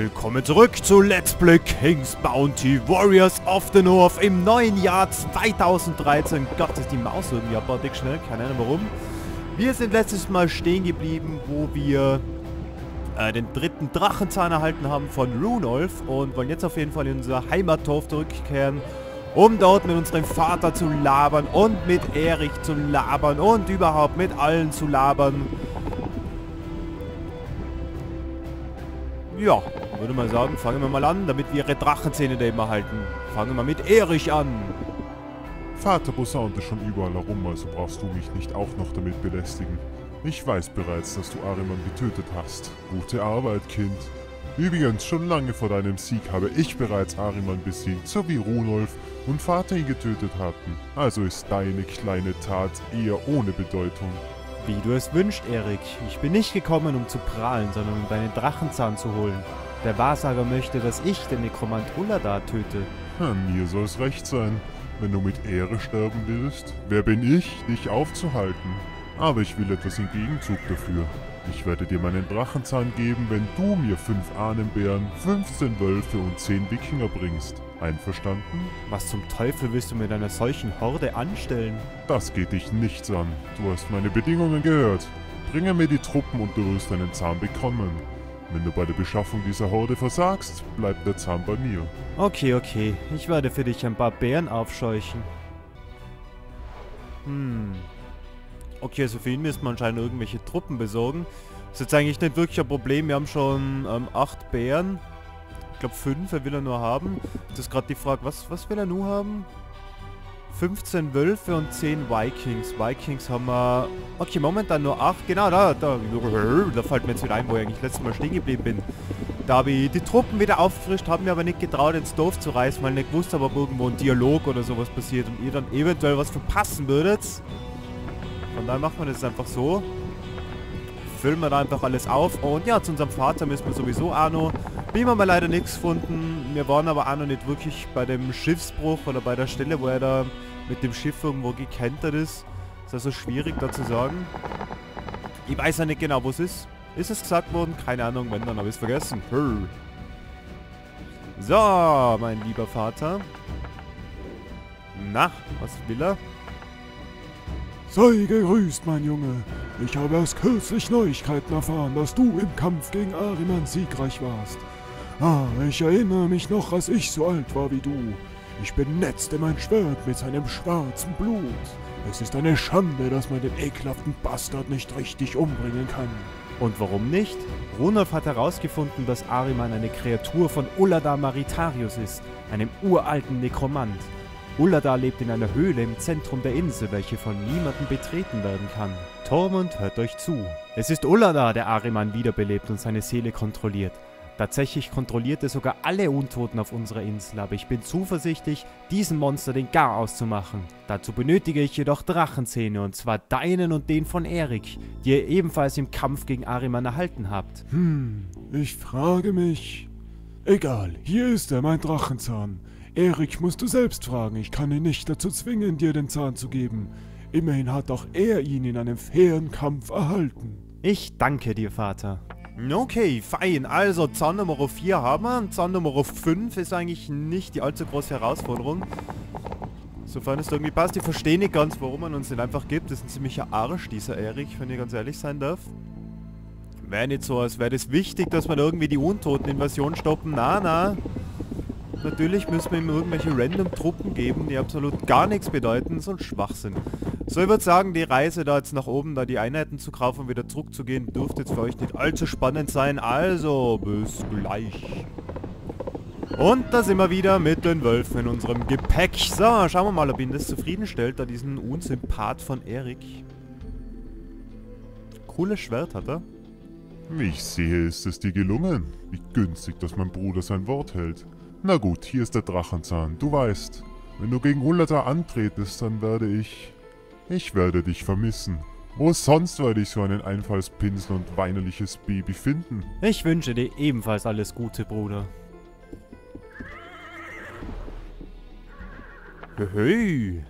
Willkommen zurück zu Let's Play King's Bounty Warriors of the North im neuen Jahr 2013. Gott, ist die Maus irgendwie abartig schnell, keine Ahnung warum. Wir sind letztes Mal stehen geblieben, wo wir äh, den dritten Drachenzahn erhalten haben von Runolf und wollen jetzt auf jeden Fall in unser Heimatdorf zurückkehren, um dort mit unserem Vater zu labern und mit Erich zu labern und überhaupt mit allen zu labern. Ja, würde mal sagen, fangen wir mal an, damit wir ihre Drachenzähne da immer halten. Fangen wir mit Erich an. Vater posaunte schon überall herum, also brauchst du mich nicht auch noch damit belästigen. Ich weiß bereits, dass du Ariman getötet hast. Gute Arbeit, Kind. Übrigens, schon lange vor deinem Sieg habe ich bereits Ariman besiegt, so wie Runolf und Vater ihn getötet hatten. Also ist deine kleine Tat eher ohne Bedeutung. Wie du es wünschst, Erik. Ich bin nicht gekommen, um zu prahlen, sondern um deinen Drachenzahn zu holen. Der Wahrsager möchte, dass ich den Nekromant Ullada töte. Ja, mir soll es recht sein. Wenn du mit Ehre sterben willst, wer bin ich, dich aufzuhalten? Aber ich will etwas im Gegenzug dafür. Ich werde dir meinen Drachenzahn geben, wenn du mir fünf Ahnenbären, 15 Wölfe und 10 Wikinger bringst. Einverstanden? Was zum Teufel willst du mit einer solchen Horde anstellen? Das geht dich nichts an. Du hast meine Bedingungen gehört. Bringe mir die Truppen und du wirst deinen Zahn bekommen. Wenn du bei der Beschaffung dieser Horde versagst, bleibt der Zahn bei mir. Okay, okay. Ich werde für dich ein paar Bären aufscheuchen. Hm. Okay, also für ihn müssen wir anscheinend irgendwelche Truppen besorgen. Ist jetzt eigentlich nicht wirklich ein Problem. Wir haben schon ähm, acht Bären. Ich glaube fünf, er will er nur haben. Das ist gerade die Frage, was, was will er nur haben? 15 Wölfe und 10 Vikings. Vikings haben wir... Okay, momentan nur 8. Genau, da, da, da fällt mir jetzt wieder ein, wo ich eigentlich letztes Mal stehen geblieben bin. Da habe ich die Truppen wieder auffrischt, habe mir aber nicht getraut, ins Dorf zu reißen, weil ich nicht gewusst habe, ob irgendwo ein Dialog oder sowas passiert und ihr dann eventuell was verpassen würdet. Von daher machen wir das einfach so. Füllen wir da einfach alles auf. Und ja, zu unserem Vater müssen wir sowieso auch noch wir haben leider nichts gefunden. Wir waren aber auch noch nicht wirklich bei dem Schiffsbruch oder bei der Stelle, wo er da mit dem Schiff irgendwo gekentert ist. Ist also schwierig da zu sagen. Ich weiß ja nicht genau, wo es ist. Ist es gesagt worden? Keine Ahnung, wenn, dann habe ich es vergessen. So, mein lieber Vater. Na, was will er? Sei gegrüßt, mein Junge. Ich habe erst kürzlich Neuigkeiten erfahren, dass du im Kampf gegen Ariman siegreich warst. Ah, ich erinnere mich noch, als ich so alt war wie du. Ich benetzte mein Schwert mit seinem schwarzen Blut. Es ist eine Schande, dass man den ekelhaften Bastard nicht richtig umbringen kann. Und warum nicht? Runolf hat herausgefunden, dass Ariman eine Kreatur von Ullada Maritarius ist, einem uralten Nekromant. Ullada lebt in einer Höhle im Zentrum der Insel, welche von niemandem betreten werden kann. Tormund hört euch zu. Es ist Ullada, der Ariman wiederbelebt und seine Seele kontrolliert. Tatsächlich kontrolliert er sogar alle Untoten auf unserer Insel, aber ich bin zuversichtlich, diesem Monster den Gar auszumachen. Dazu benötige ich jedoch Drachenzähne, und zwar deinen und den von Erik, die ihr ebenfalls im Kampf gegen Ariman erhalten habt. Hm, ich frage mich... Egal, hier ist er, mein Drachenzahn. Erik musst du selbst fragen, ich kann ihn nicht dazu zwingen, dir den Zahn zu geben. Immerhin hat auch er ihn in einem fairen Kampf erhalten. Ich danke dir, Vater. Okay, fein. Also Zahn Nummer 4 haben wir. Zahn Nummer 5 ist eigentlich nicht die allzu große Herausforderung. Sofern es irgendwie passt. Ich verstehe nicht ganz, warum man uns den einfach gibt. Das ist ein ziemlicher Arsch, dieser Erich, wenn ich ganz ehrlich sein darf. Wäre nicht so, als wäre das wichtig, dass man irgendwie die Untoten-Invasion stoppen. Na, na. Natürlich müssen wir ihm irgendwelche random Truppen geben, die absolut gar nichts bedeuten. So ein Schwachsinn. So, ich würde sagen, die Reise da jetzt nach oben, da die Einheiten zu kaufen und wieder zurückzugehen, dürfte jetzt für euch nicht allzu spannend sein. Also, bis gleich. Und da sind wir wieder mit den Wölfen in unserem Gepäck. So, schauen wir mal, ob ihn das zufriedenstellt, da diesen Unsympath von Erik. Cooles Schwert hat er. Ich sehe, ist es dir gelungen. Wie günstig, dass mein Bruder sein Wort hält. Na gut, hier ist der Drachenzahn. Du weißt, wenn du gegen Ullata antretest, dann werde ich... Ich werde dich vermissen. Wo sonst werde ich so einen Einfallspinsel und weinerliches Baby finden? Ich wünsche dir ebenfalls alles Gute, Bruder. Hey.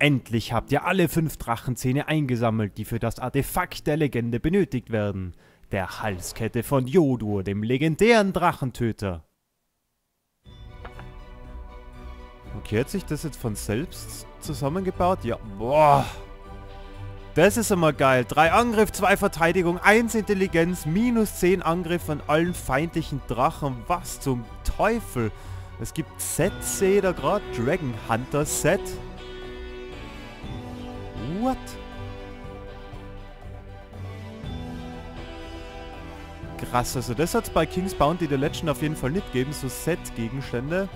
Endlich habt ihr alle fünf Drachenzähne eingesammelt, die für das Artefakt der Legende benötigt werden. der Halskette von Jodur, dem legendären Drachentöter. Okay, hat sich das jetzt von selbst zusammengebaut? Ja, boah. Das ist immer geil. 3 Angriff, 2 Verteidigung, 1 Intelligenz, minus 10 Angriff von allen feindlichen Drachen. Was zum Teufel? Es gibt Sets, sehe gerade. Dragon Hunter Set. What? Krass, also das hat es bei King's Bounty der Legend auf jeden Fall nicht gegeben, so Set-Gegenstände.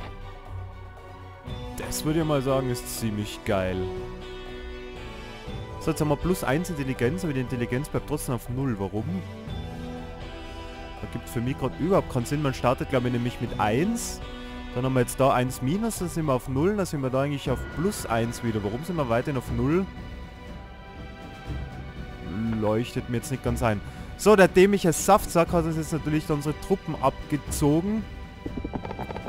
Das würde ich mal sagen, ist ziemlich geil. So, jetzt haben wir plus 1 Intelligenz, aber die Intelligenz bleibt trotzdem auf 0. Warum? Da gibt für mich gerade überhaupt keinen Sinn. Man startet, glaube ich, nämlich mit 1. Dann haben wir jetzt da 1 minus, dann sind wir auf 0. Dann sind wir da eigentlich auf plus 1 wieder. Warum sind wir weiterhin auf 0? Leuchtet mir jetzt nicht ganz ein. So, der dämliche Saftsack hat uns jetzt natürlich unsere Truppen abgezogen.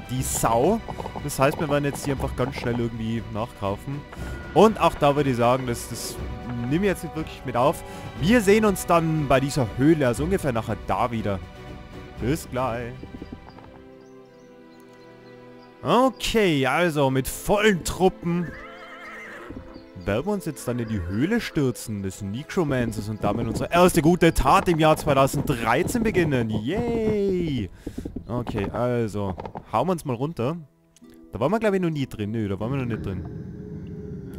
Die Sau. Das heißt, wir werden jetzt die einfach ganz schnell irgendwie nachkaufen. Und auch da würde ich sagen, das, das nehme ich jetzt nicht wirklich mit auf. Wir sehen uns dann bei dieser Höhle, also ungefähr nachher da wieder. Bis gleich. Okay, also mit vollen Truppen werden wir uns jetzt dann in die Höhle stürzen des Necromancers und damit unsere erste gute Tat im Jahr 2013 beginnen. Yay! Okay, also, hauen wir uns mal runter. Da waren wir glaube ich noch nie drin. Nö, da waren wir noch nicht drin.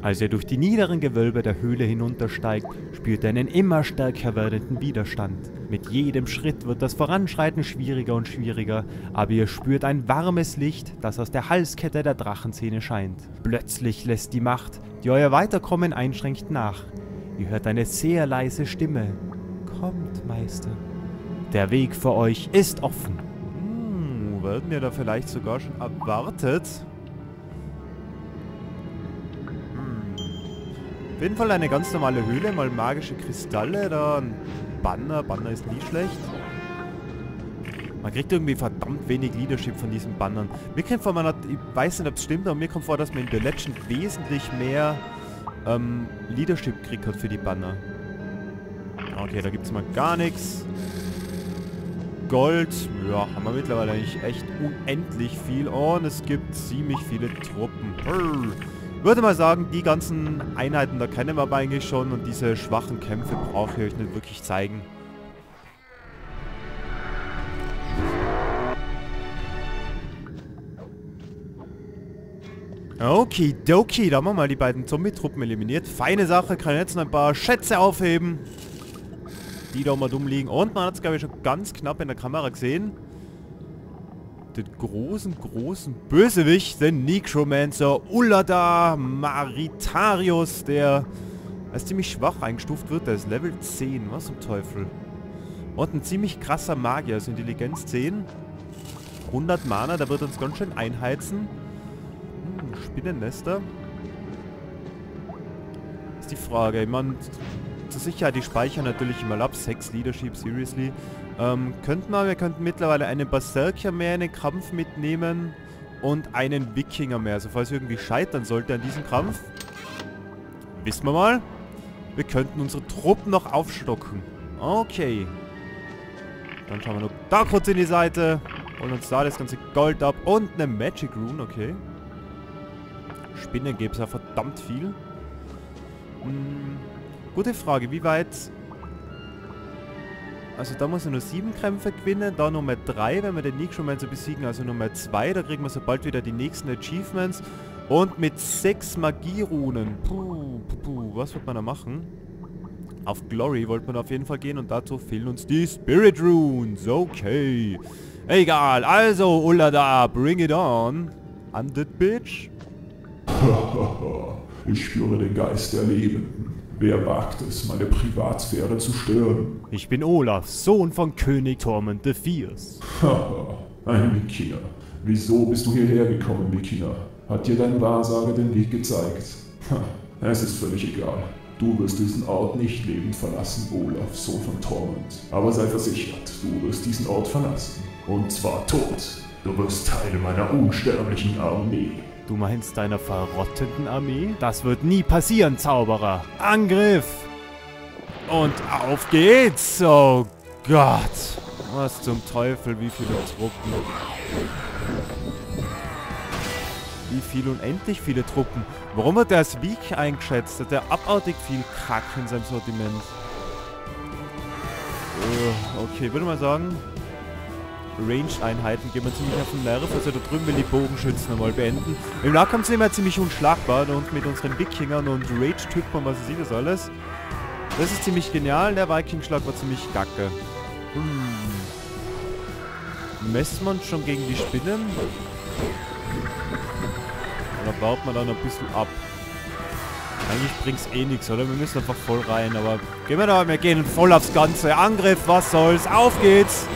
Als er durch die niederen Gewölbe der Höhle hinuntersteigt, spürt er einen immer stärker werdenden Widerstand. Mit jedem Schritt wird das Voranschreiten schwieriger und schwieriger, aber ihr spürt ein warmes Licht, das aus der Halskette der Drachenzähne scheint. Plötzlich lässt die Macht, die euer Weiterkommen einschränkt, nach. Ihr hört eine sehr leise Stimme. Kommt, Meister. Der Weg für euch ist offen. Hm, werden wir da vielleicht sogar schon erwartet? Auf jeden Fall eine ganz normale Höhle, mal magische Kristalle, da ein Banner. Banner ist nie schlecht. Man kriegt irgendwie verdammt wenig Leadership von diesen Bannern. Mir kommt vor, man hat, ich weiß nicht, ob es stimmt, aber mir kommt vor, dass man in The Legend wesentlich mehr ähm, Leadership kriegt hat für die Banner. Okay, da gibt es mal gar nichts. Gold, ja, haben wir mittlerweile eigentlich echt unendlich viel. Und es gibt ziemlich viele Truppen. Brrr würde mal sagen, die ganzen Einheiten, da kennen wir aber eigentlich schon und diese schwachen Kämpfe brauche ich euch nicht wirklich zeigen. Okidoki, da haben wir mal die beiden Zombie-Truppen eliminiert. Feine Sache, kann jetzt noch ein paar Schätze aufheben. Die da mal dumm liegen. Und man hat es, glaube ich, schon ganz knapp in der Kamera gesehen den großen, großen Bösewicht, den Necromancer Ullada Maritarius, der als ziemlich schwach eingestuft wird. Der ist Level 10, was zum Teufel. Und ein ziemlich krasser Magier, also Intelligenz 10. 100 Mana, der wird uns ganz schön einheizen. Hm, Spinnennester. Ist die Frage. Ich meine, zur Sicherheit, die speichern natürlich immer ab. 6 Leadership, seriously. Ähm, könnten wir, wir könnten mittlerweile einen Berserker mehr in den Kampf mitnehmen und einen Wikinger mehr. Also falls irgendwie scheitern sollte an diesem Kampf, wissen wir mal, wir könnten unsere Truppen noch aufstocken. Okay. Dann schauen wir noch da kurz in die Seite. Holen uns da das ganze Gold ab und eine Magic Rune, okay. Spinnen gäbe es ja verdammt viel. Hm, gute Frage, wie weit also da muss er nur sieben Kämpfe gewinnen, da Nummer drei, wenn wir den Necromancer besiegen, also Nummer zwei, da kriegen wir sobald wieder die nächsten Achievements. Und mit sechs Magierunen. Puh, puh, puh, was wird man da machen? Auf Glory wollte man auf jeden Fall gehen und dazu fehlen uns die Spirit Runes. Okay. Egal, also Ullada, bring it on. Undead Bitch. ich spüre den Geist der Lebenden. Wer wagt es, meine Privatsphäre zu stören? Ich bin Olaf, Sohn von König Tormund the Fierce. Haha, ein Wikiner. Wieso bist du hierher gekommen, Wikiner? Hat dir dein Wahrsager den Weg gezeigt? Ha, es ist völlig egal. Du wirst diesen Ort nicht lebend verlassen, Olaf, Sohn von Tormund. Aber sei versichert, du wirst diesen Ort verlassen. Und zwar tot. Du wirst Teil meiner unsterblichen Armee. Du meinst deiner verrotteten Armee? Das wird nie passieren, Zauberer. Angriff! Und auf geht's! Oh Gott. Was zum Teufel, wie viele Truppen. Wie viel unendlich viele Truppen. Warum hat der als weak eingeschätzt? Hat der abartig viel Kack in seinem Sortiment. Uh, okay, würde mal sagen, Ranged-Einheiten gehen wir ziemlich auf den Nerv. Also da drüben will die Bogenschützen nochmal beenden. Im Nahkampf sind wir ziemlich unschlagbar und mit unseren Wikingern und Rage-Typen was weiß das alles. Das ist ziemlich genial. Der Viking-Schlag war ziemlich gacke. Hm. Messen wir uns schon gegen die Spinnen? Oder baut man da noch ein bisschen ab? Eigentlich bringt's eh nichts, oder? Wir müssen einfach voll rein, aber gehen wir da, wir gehen voll aufs Ganze. Angriff, was soll's? Auf geht's!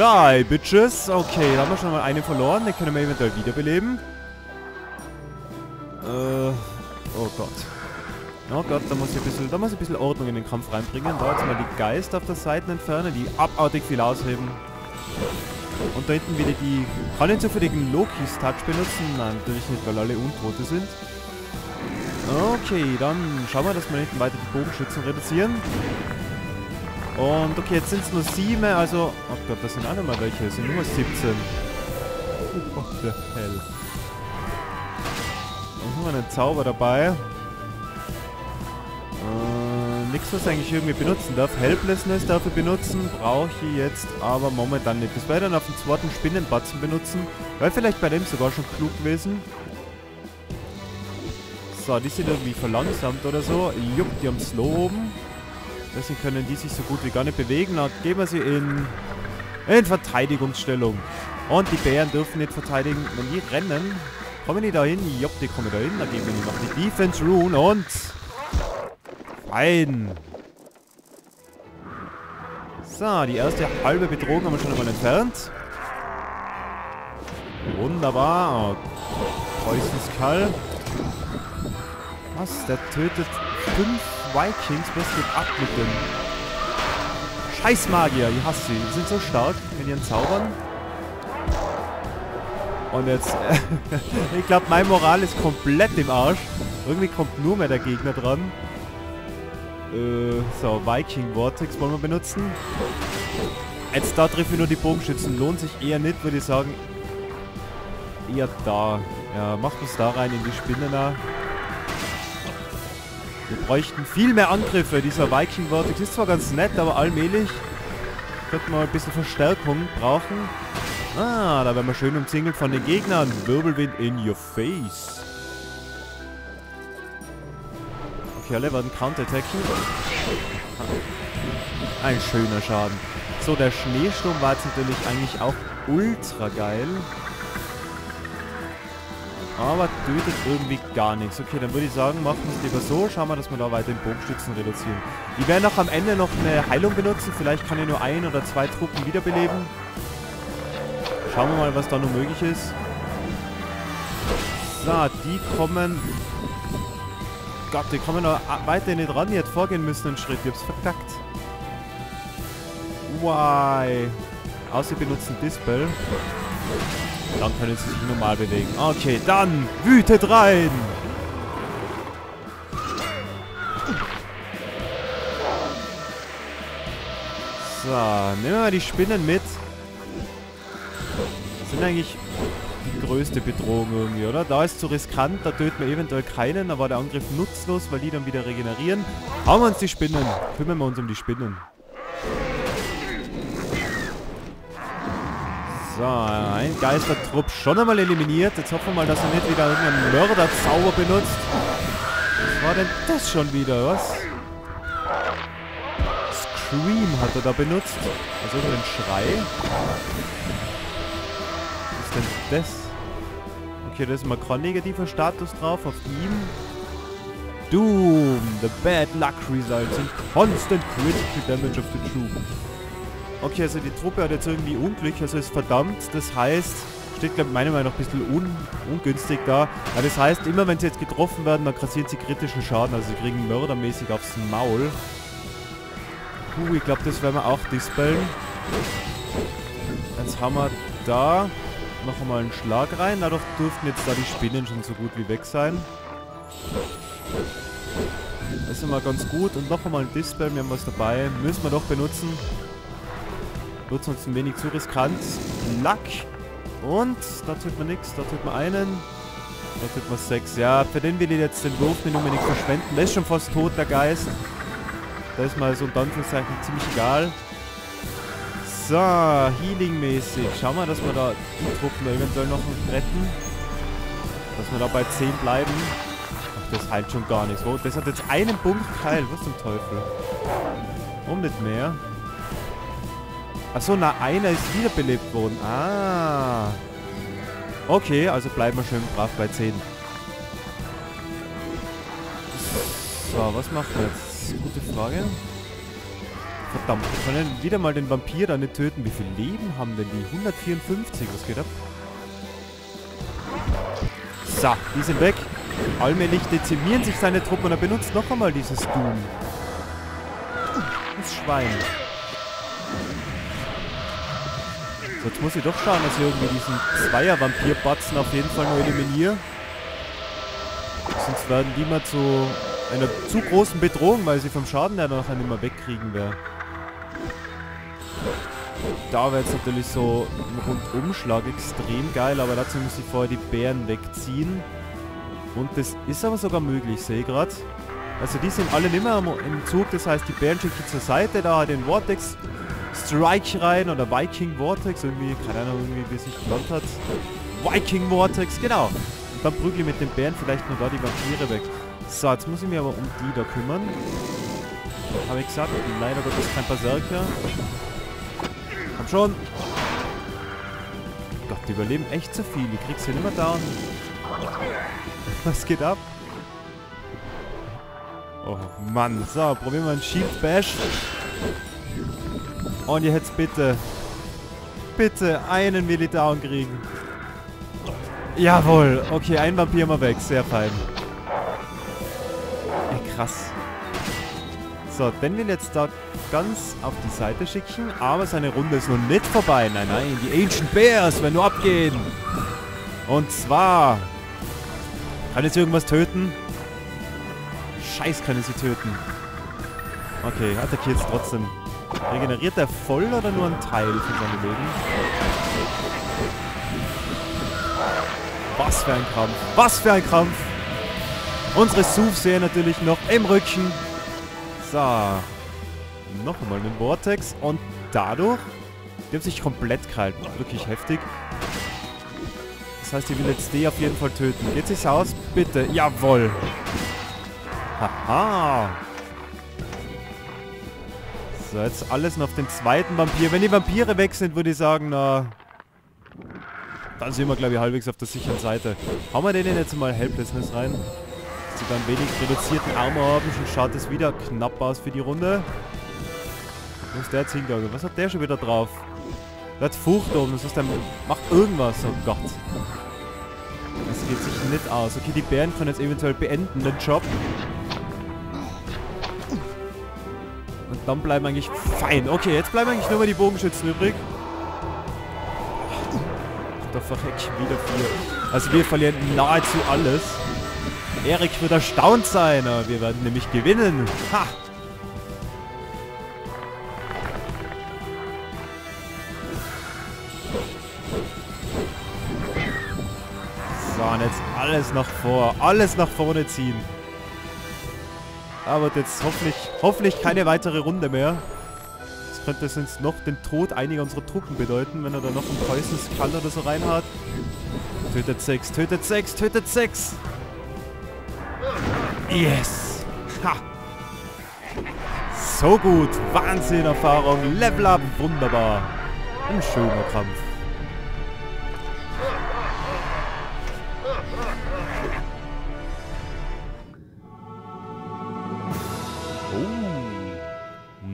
Die, Bitches. Okay, da haben wir schon mal einen verloren. Den können wir eventuell wiederbeleben. Äh, oh Gott. Oh Gott, da muss ich ein bisschen, da muss ich ein bisschen Ordnung in den Kampf reinbringen. Da jetzt mal die Geist auf der Seite entfernen, die abartig viel ausheben. Und da hinten wieder die... Kann ich zufälligen Lokis Touch benutzen? Nein, natürlich nicht, weil alle Untote sind. Okay, dann schauen wir, dass wir hinten weiter die Bogenschützen reduzieren. Und okay, jetzt sind es nur sieben, also... Oh Gott, das sind auch nochmal welche. Das sind nur 17. What the hell. Dann haben wir einen Zauber dabei. Äh, nichts, was ich eigentlich irgendwie benutzen darf. Helplessness dafür benutzen, brauche ich jetzt aber momentan nicht. Das werde dann auf den zweiten Spinnenbatzen benutzen. Wäre vielleicht bei dem sogar schon klug gewesen. So, die sind irgendwie verlangsamt oder so. Jupp, die haben Slow oben. Deswegen können die sich so gut wie gar nicht bewegen. Dann gehen wir sie in, in Verteidigungsstellung. Und die Bären dürfen nicht verteidigen. Wenn die rennen, kommen die da hin? Jopp, die kommen da hin. Dann geben wir die noch die Defense Rune und... Fein. So, die erste halbe Bedrohung haben wir schon einmal entfernt. Wunderbar. Oh, Poison's Skull. Was? Der tötet fünf Vikings. Was geht ab mit dem? Scheißmagier, ich hasse sie. Die sind so stark mit ihren Zaubern. Und jetzt, ich glaube, mein Moral ist komplett im Arsch. Irgendwie kommt nur mehr der Gegner dran. Äh, so, Viking Vortex wollen wir benutzen. Jetzt da treffe ich nur die Bogenschützen. Lohnt sich eher nicht, würde ich sagen. Eher da. Ja, macht uns da rein in die Spinne da. Wir bräuchten viel mehr Angriffe. Dieser Viking Vortex ist zwar ganz nett, aber allmählich könnten wir ein bisschen Verstärkung brauchen. Ah, da werden wir schön umzingelt von den Gegnern. Wirbelwind in your face. Okay, alle werden counterattacken. Ein schöner Schaden. So, der Schneesturm war jetzt natürlich eigentlich auch ultra geil. Aber tötet irgendwie gar nichts. Okay, dann würde ich sagen, machen wir es lieber so. Schauen wir, dass wir da weiter den Bogenstützen reduzieren. Die werden auch am Ende noch eine Heilung benutzen. Vielleicht kann ich nur ein oder zwei Truppen wiederbeleben. Schauen wir mal, was da noch möglich ist. So, die kommen... Gott, die kommen noch weiter nicht ran. Die hätte vorgehen müssen einen Schritt. Ich hab's verkackt. Why? Außer benutzen Dispel. Dann können sie sich normal bewegen. Okay, dann wütet rein! So, nehmen wir mal die Spinnen mit. Das sind eigentlich die größte Bedrohung irgendwie, oder? Da ist zu riskant, da töten wir eventuell keinen, da war der Angriff nutzlos, weil die dann wieder regenerieren. Hauen wir uns die Spinnen. Kümmern wir uns um die Spinnen. So, ein Geistertrupp schon einmal eliminiert. Jetzt hoffen wir mal, dass er nicht wieder irgendeinen Mörderzauber benutzt. Was war denn das schon wieder, was? Scream hat er da benutzt. Also den Schrei. Was ist denn das? Okay, da ist mal kein negativer Status drauf auf ihm. Doom, the bad luck results in constant critical damage of the troop. Okay, also die Truppe hat jetzt irgendwie Unglück, also ist verdammt. Das heißt, steht glaube ich meiner Meinung nach ein bisschen un ungünstig da. Ja, das heißt, immer wenn sie jetzt getroffen werden, dann kassieren sie kritischen Schaden. Also sie kriegen mördermäßig aufs Maul. Puh, ich glaube, das werden wir auch dispeln. Jetzt haben wir da noch einmal einen Schlag rein. Dadurch dürften jetzt da die Spinnen schon so gut wie weg sein. Das ist immer ganz gut. Und noch einmal ein Display, wir haben was dabei. Müssen wir doch benutzen. Nutzen uns ein wenig zu riskant. Lack. Und da tut man nichts. Da tut man einen. Da tut man sechs. Ja, für den will ich jetzt den Wurf nicht unbedingt verschwenden. Der ist schon fast tot, der Geist. Da ist mal so ein Anführungszeichen ziemlich egal. So, Healing-mäßig. Schauen wir, dass wir da die Truppen eventuell noch retten. Dass wir da bei 10 bleiben. Ach, das heilt schon gar nichts. Das hat jetzt einen Punkt geheilt. Was zum Teufel? Warum nicht mehr? Achso, na, einer ist wiederbelebt worden. Ah. Okay, also bleiben wir schön brav bei 10. So, was machen wir jetzt? Gute Frage. Verdammt, wir können wieder mal den Vampir da nicht töten. Wie viel Leben haben denn die? 154, was geht ab? So, die sind weg. Allmählich dezimieren sich seine Truppen und er benutzt noch einmal dieses Doom. Das Schwein. Jetzt muss ich doch schauen, dass ich irgendwie diesen Zweier-Vampir-Batzen auf jeden Fall nur eliminiere. Sonst werden die mal zu einer zu großen Bedrohung, weil sie vom Schaden her nachher nicht mehr wegkriegen wäre. Da wäre jetzt natürlich so ein Rundumschlag extrem geil, aber dazu muss ich vorher die Bären wegziehen. Und das ist aber sogar möglich, sehe ich gerade. Also die sind alle nicht mehr im Zug, das heißt die Bären schicke ich zur Seite, da den Vortex Strike rein oder Viking Vortex, irgendwie, keine Ahnung, irgendwie, wie es sich genannt hat. Viking Vortex, genau. Und dann prügle ich mit den Bären vielleicht nur da die Vampire weg. So, jetzt muss ich mich aber um die da kümmern. Habe ich gesagt, leider Gottes kein Berserker. Komm schon. Gott, die überleben echt zu viel. Ich krieg's hier nicht mehr down. Was geht ab? Oh Mann. So, probieren wir einen Shield Bash. Und hättet bitte, bitte einen down kriegen. Jawohl. Okay, ein Vampir mal weg. Sehr fein. Ey, krass. So, den will jetzt da ganz auf die Seite schicken. Aber seine Runde ist noch nicht vorbei. Nein, nein, die Ancient Bears werden nur abgehen. Und zwar... Kann jetzt irgendwas töten? Scheiß kann sie töten. Okay, attackiert es trotzdem. Regeneriert er voll oder nur ein Teil von seinem Leben? Was für ein Kampf. Was für ein Kampf. Unsere Soothsayer natürlich noch im Rücken. So. Noch einmal einen Vortex. Und dadurch... Die haben sich komplett gehalten. Wirklich heftig. Das heißt, ich will jetzt die auf jeden Fall töten. Geht sich's aus? Bitte. Jawohl. Haha. So, jetzt alles noch auf den zweiten Vampir. Wenn die Vampire weg sind, würde ich sagen, na... Dann sind wir, glaube ich, halbwegs auf der sicheren Seite. Hauen wir denen jetzt mal Helplessness rein. Dass sie dann wenig reduzierten Armor haben. Schon schaut es wieder knapp aus für die Runde. Wo ist der jetzt hingegangen? Was hat der schon wieder drauf? Der hat Furcht oben. Das heißt, der macht irgendwas. Oh Gott. Das geht sich nicht aus. Okay, die Bären können jetzt eventuell beenden den Job. Dann bleiben eigentlich fein. Okay, jetzt bleiben eigentlich nur mal die Bogenschützen übrig. Da verheck ich wieder vier. Also wir verlieren nahezu alles. Erik wird erstaunt sein. Wir werden nämlich gewinnen. Ha! So, und jetzt alles nach vor. Alles nach vorne ziehen. Aber jetzt hoffentlich, hoffentlich keine weitere Runde mehr. Das könnte sonst noch den Tod einiger unserer Truppen bedeuten, wenn er da noch einen Poison oder so reinhat. Tötet 6, tötet 6, tötet 6. Yes. Ha. So gut. Wahnsinn Erfahrung. Level up. Wunderbar. Ein schöner Kampf.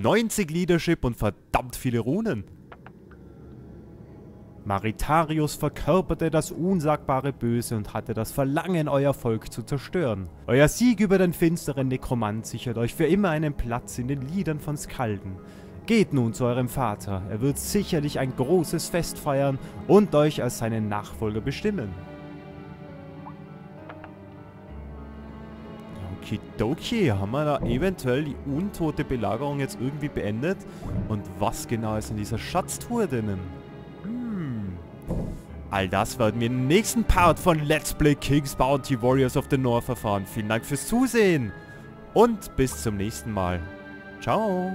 90 Leadership und verdammt viele Runen. Maritarius verkörperte das unsagbare Böse und hatte das Verlangen, euer Volk zu zerstören. Euer Sieg über den finsteren Nekromant sichert euch für immer einen Platz in den Liedern von Skalden. Geht nun zu eurem Vater, er wird sicherlich ein großes Fest feiern und euch als seinen Nachfolger bestimmen. Okidoki, haben wir da eventuell die untote Belagerung jetzt irgendwie beendet? Und was genau ist in dieser Schatztruhe drinnen? Hm. All das werden wir im nächsten Part von Let's Play King's Bounty Warriors of the North erfahren. Vielen Dank fürs Zusehen und bis zum nächsten Mal. Ciao.